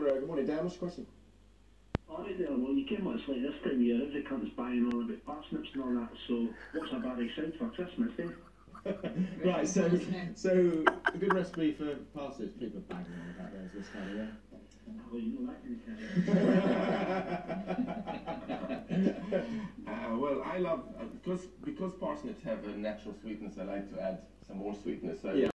Good morning, Dan. What's your question? Alright there, well you came much like this time of year, every cunt's buying on about parsnips and all that, so what's a bad excite for Christmas, eh? right, so so a good recipe for parsnips. People are banging on about those this time of year. Well, you know that kind of Uh, well, I love uh, because because parsnips have a natural sweetness. I like to add some more sweetness. So Yeah.